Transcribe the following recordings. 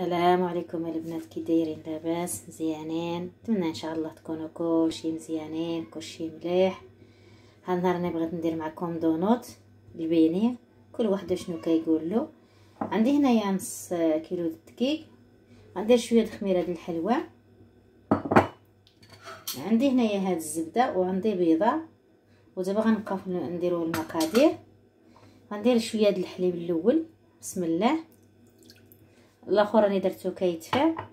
السلام عليكم البنات كي دايرين لاباس؟ مزيانين. نتمنى إن شاء الله تكونوا كلشي مزيانين كلشي مليح. هاد النهار أنا بغيت ندير معكم donut ال beignet كل واحد شنو كيقول له؟ عندي هنايا نص كيلو د الدقيق غندير شوية د الخميرة د الحلوى عندي هنايا هاد الزبدة وعندي بيضة. ودابا غنبقاو نديرو المقادير. غندير شوية د الحليب الأول. بسم الله. الآخر راني درتو كيتفاع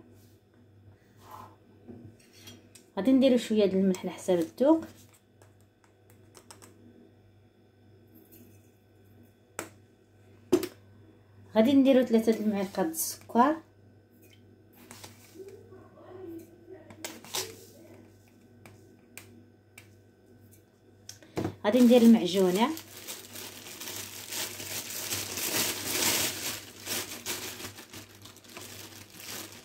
غادي نديرو شوية د الملح على حساب الذوق. غادي نديرو ثلاثة المعالق د السكر. غادي ندير المعجونة.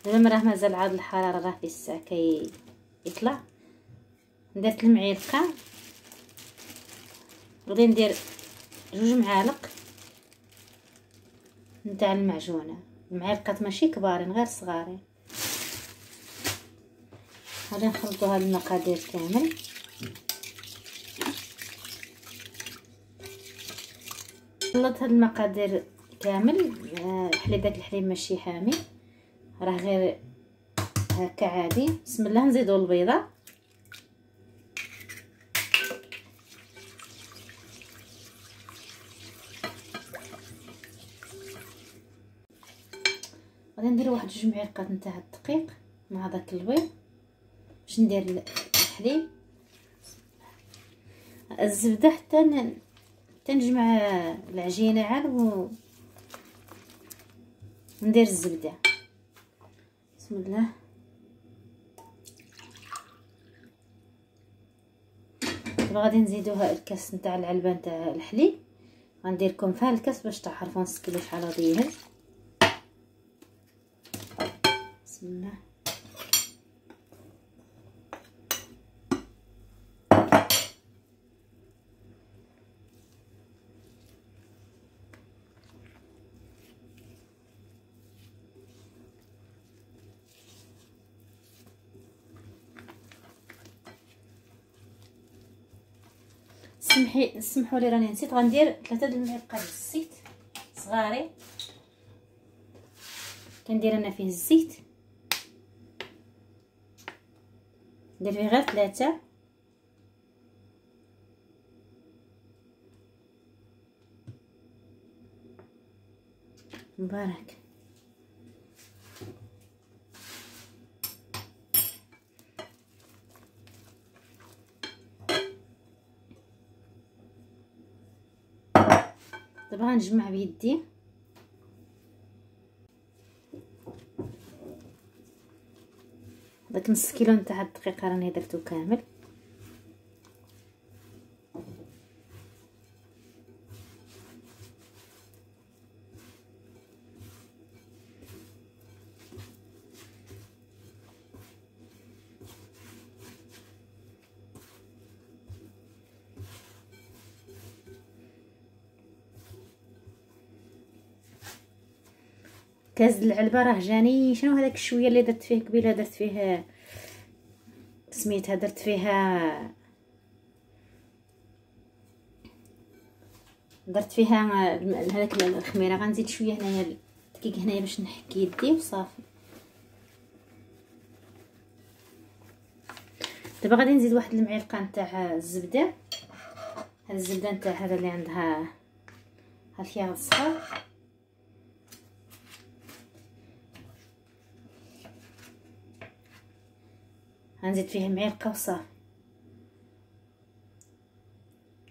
دابا راه مازال عاد الحرارة راه في الساعة كي يطلع. درت المعلقه غادي ندير جوج معالق نتاع المعجونة. المعلقات ماشي كبارين غير صغارين. غادي نخلطوا هاد المقادير كامل. خلطت هاد المقادير كامل. الحليب داك الحليب ماشي حامي. راه غير هكا عادي. بسم الله نزيدو البيضة. غادي ندير واحد جوج معالق نتاع الدقيق مع داك البيض باش ندير الحليب. الزبدة حتى تنجمع العجينة عاد و ندير الزبدة. بسم الله. دابا غادي نزيدوها الكاس نتاع العلبه نتاع الحليب غنديركم فيها الكاس باش تعرفوا نص كيلو شحال غادي يهز. بسم الله. سمحي سمحوا لي راني نسيت. غندير ثلاثة د المعالق الزيت. صغاري. كندير أنا فيه الزيت. ندير فيه غير ثلاثة. مبارك. غنجمع بيدي. داك نص كيلو نتاع الدقيق راني درتو كامل. كاز العلبة راه جاني. شنو هذاك الشويه اللي درت فيه قبيلة درت فيه سميتها درت فيها درت فيها هذاك الخميرة. غنزيد شوية هنايا الدقيق هنايا باش نحك يدي وصافي. دابا غادي نزيد واحد المعلقة نتاع الزبدة. هاد الزبدة نتاع هذا اللي عندها هاد فيها الصفر غنزيد فيه معلقه وصافي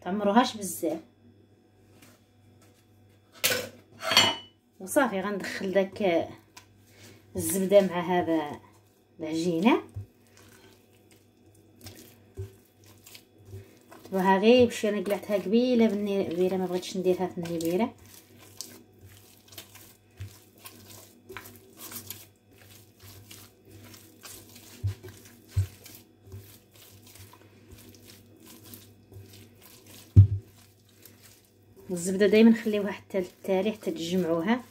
تعمروهاش بزاف. وصافي غندخل داك الزبدة مع هذا العجينة. تبغى غير باش أنا قلعتها قبيلة بالنبيره ما بغيتش نديرها في النبيره الزبدة دائما نخليوها حتى للتالي حتى تجمعوها.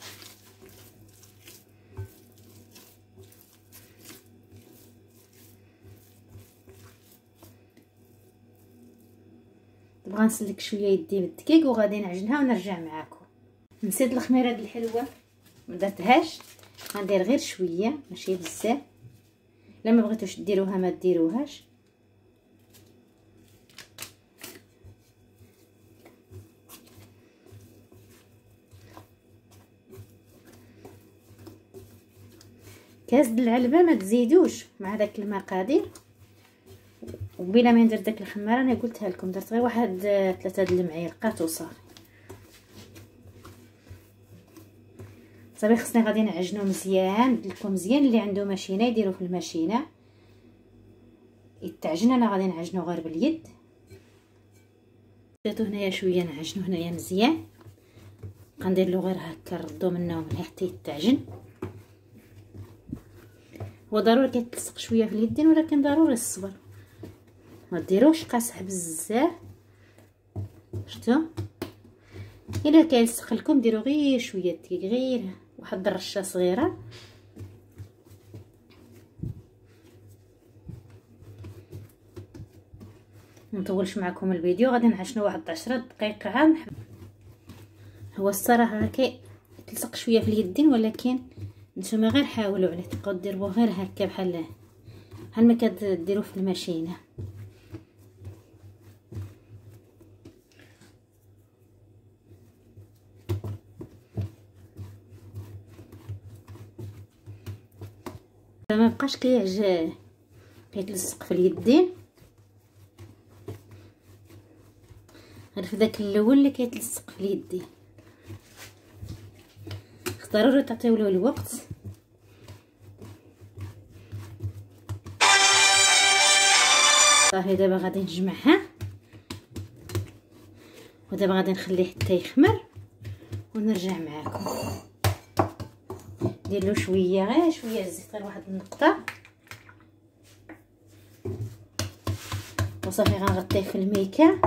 نبغى نسلك شوية يدي بالدقيق وغادي نعجنها ونرجع معاكم. نسيت الخميرة ديال الحلوة ما درتهاش. غندير غير شوية ماشي بزاف. لما ما بغيتوش ديروها ما ديروهاش. كاس العلبة ما تزيدوش مع داك المقادير. وبلا ما ندير داك الخماره أنا قلتها لكم درت غير واحد ثلاثة د المعالق وصافي صافي خصني غادي نعجنو مزيان لكم مزيان اللي عنده ماشينة يديرو في الماشينة. يتعجن أنا غادي نعجنو غير باليد. درتو هنايا شوية نعجنو هنايا مزيان. غندير له غير هكا نردو منه مليح حتى يتعجن. هو ضروري كيتلصق شوية في اليدين ولكن ضروري الصبر. ما ديروش قاصح بزاف. شفتوا إلا كيلصق لكم ديروا غير شوية دقيق غير واحد الرشة صغيرة. نطولش معكم الفيديو. غادي نعشنو واحد عشرة دقائق عام هو الصراحة كي تلصق شوية في اليدين ولكن نتوما غير حاولوا عليه تبقاو ديروه غير هكا بحال بحال ما كديروا في الماشينة. ما بقاش كيعج كيتلصق في اليدين. غير في داك الأول اللي كيتلصق في اليدين. ضروري تعطيو له الوقت. صافي دابا غادي نجمعها ودابا غادي نخليه حتى يخمر ونرجع معاكم. ندير له شوية غير شوية الزيت غير واحد النقطة. وصافي غنغطيه في الميكا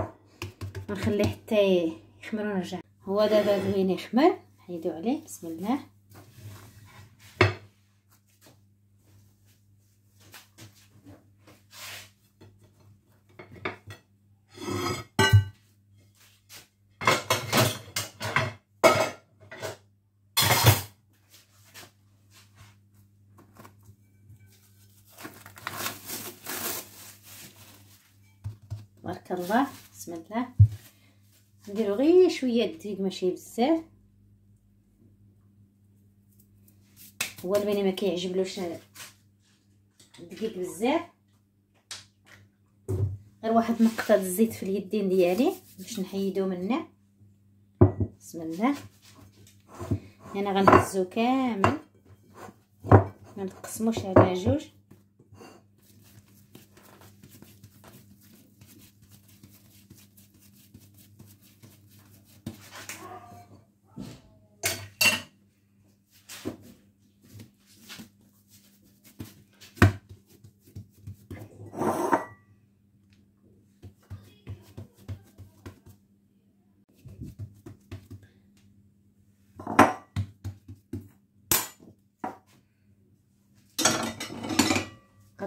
ونخليه حتى يخمر ونرجع. هو دابا زوين يخمر حيدو عليه بسم الله. الله. بسم الله. نديرو غير شوية دقيق ماشي بزاف. هو البني ما كيعجبلوش الدقيق بزاف. غير واحد نقطة الزيت في اليدين ديالي باش نحيدو منه. بسم الله. أنا غنهزو كامل. ما نقسموش على جوج.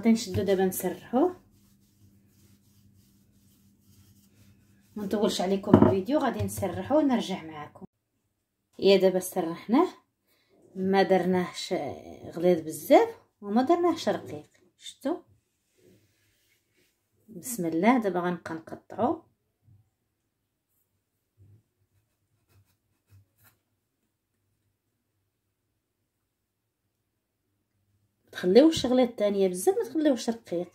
غادي نشدو دابا نسرحوه ما نطولش عليكم الفيديو غادي نسرحوه ونرجع معكم يا دابا سرحناه ما درناهش غليظ بزاف وما درناهش رقيق. شفتوا بسم الله دابا غنبقى نقطعو. تخليوش غليظ الثانية بزاف ما تخليوش رقيق.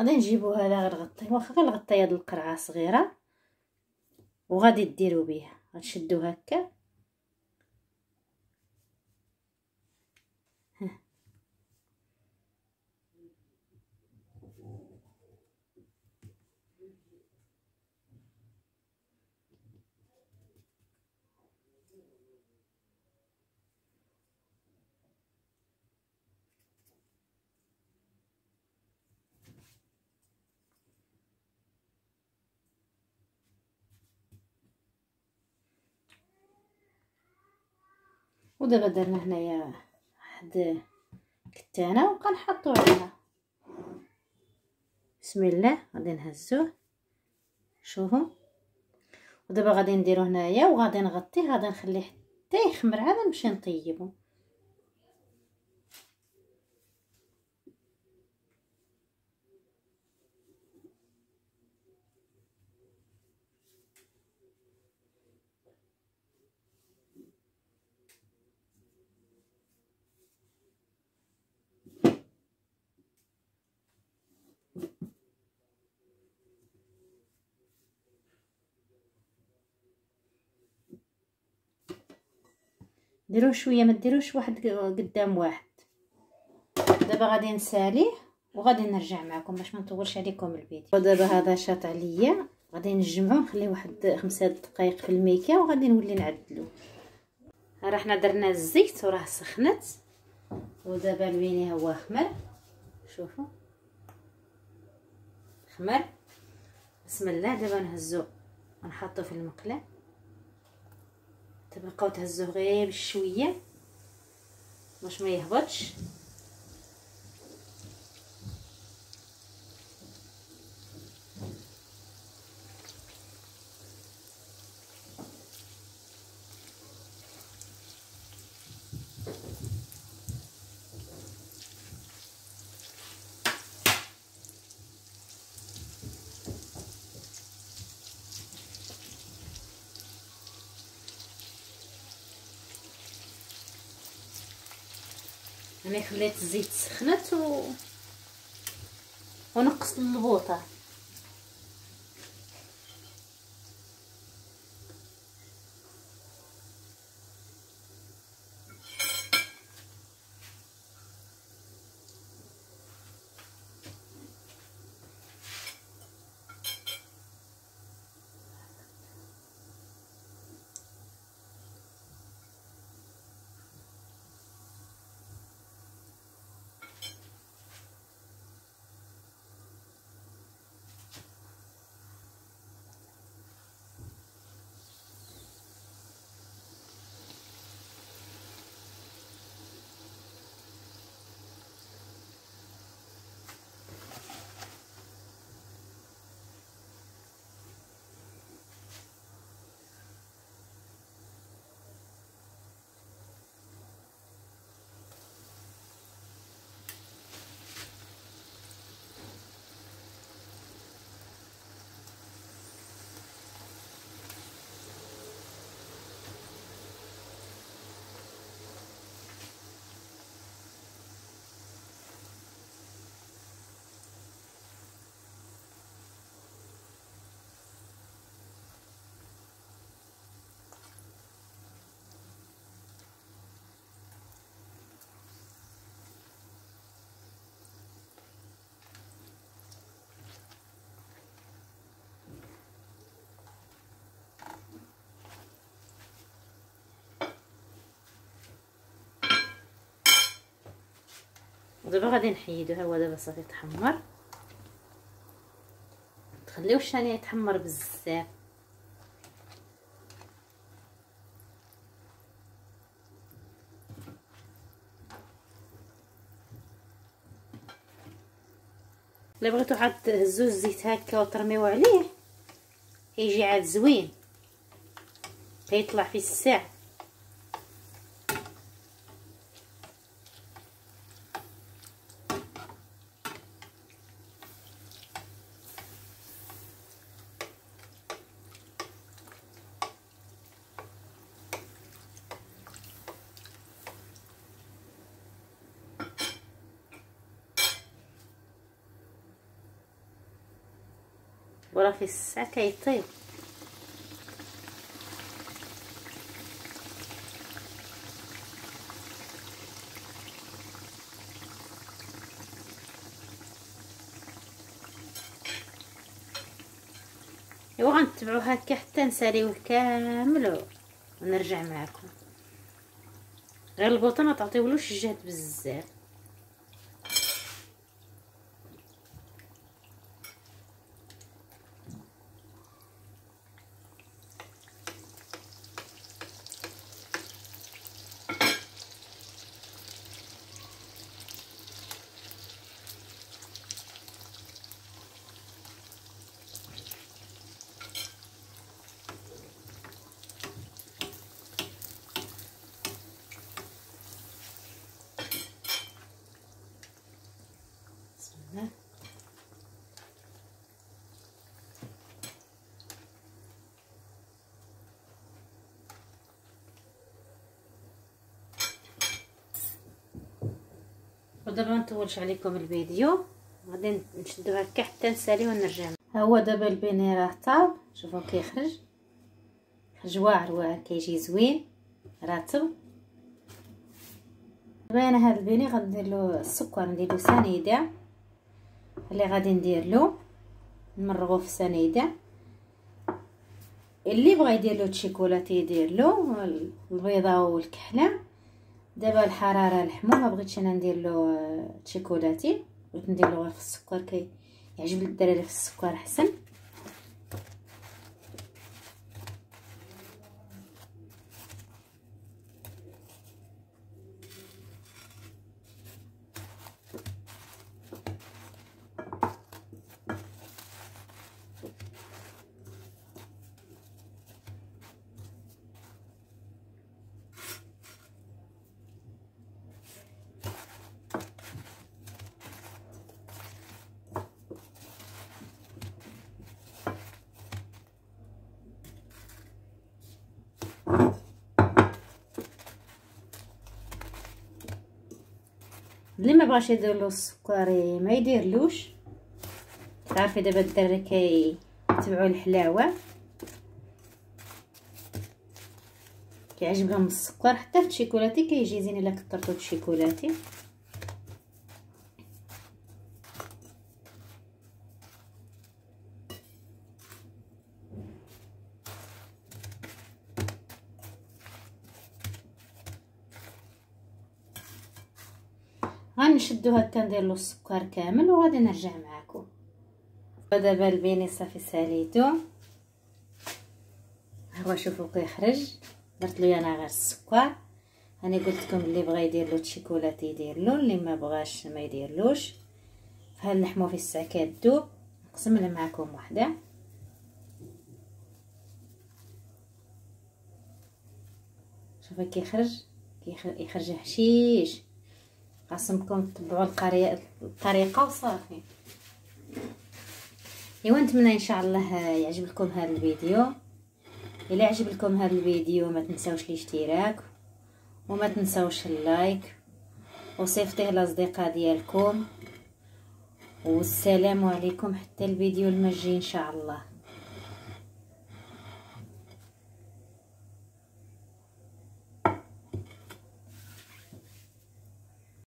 غادي نجيبو هذا غير غطيه واخا غير الغطيه د القرعة صغيرة وغادي ديرو بيها غتشدو هكا. ودابا درنا هنايا واحد كتانة وكنحطو عليها. بسم الله غادي نهزوه شوفوا ودابا غادي نديرو هنايا وغادي نغطيه غادي نخليه حتى يخمر عاد نمشي نطيبو. ديروه شوية ما ديروش واحد قدام واحد. دابا غادي نساليه وغادي نرجع معكم باش ما نطولش عليكم الفيديو. ودابا هذا شاط عليا. غادي نجمعو نخليه واحد خمسة دقائق في الميكا وغادي نولي نعدلو. راه حنا درنا الزيت وراه سخنت. ودابا الويني هو خمر شوفوا خمر بسم الله دابا نهزو ونحطو في المقله تبقاو تهزوه غير بشوية باش ما يهبطش. أنا خليت الزيت سخنت و ونقص البوطه ودابا غادي نحيدو ها هو دابا صافي تحمر. تخليوش ثاني يتحمر بزاف. إلا بغيتو عاد تهزو الزيت هكا وترميو عليه يجي عاد زوين. كيطلع في الساعة. وراه في الساعة كيطيب ايوا غنتبعو هكا حتى نساليوه كامل. ونرجع معكم غير البوطة ما تعطيولوش الجهد بزاف. ودابا نطولش عليكم الفيديو. غادي نشدو هكا حتى نسالي ونرجع. ها هو دابا البيني راه طاب شوفوا كيخرج. خرج واعر واعر كيجي زوين. راتب دابا أنا هذا البيني غندير له السكر ندير له سنيدة. اللي غادي ندير له. نمرغو في سنيدة. اللي بغى يدير له الشيكولاتي يدير له. البيضة والكحلة. دابا الحرارة لحمو ما بغيتش أنا ندير له الشيكولاتي بغيت ندير له غير في السكر كي يعجب الدراري في السكر أحسن. اللي ما بغاش يدير له السكري ما يديرلوش تعرفي دابا الدراري كيتبعوا الحلاوة؟ كيعجبهم السكر حتى في الشيكولاتي كيجي زين إلا كثرتو الشيكولاتي غنشدو هكا ندير له السكر كامل وغادي نرجع معاكم. ودابا البيني صافي ساليتو. هو شوفوا كيخرج درت له أنا غير السكر. أنا قلت لكم اللي بغى يدير له الشيكولاتي يدير له اللي ما بغاش ما يديرلوش فهاد في الساعة كدوب نقسم معكم وحدة. شوفوا كيخرج كيخرج حشيش. خاصكم تتبعوا الطريقة وصافي. إيوا نتمنى إن شاء الله يعجبكم هذا الفيديو. إلا عجبكم هذا الفيديو ما تنساوش الاشتراك وما تنساوش اللايك وصيفطيه الاصدقاء ديالكم. والسلام عليكم حتى الفيديو المجي إن شاء الله.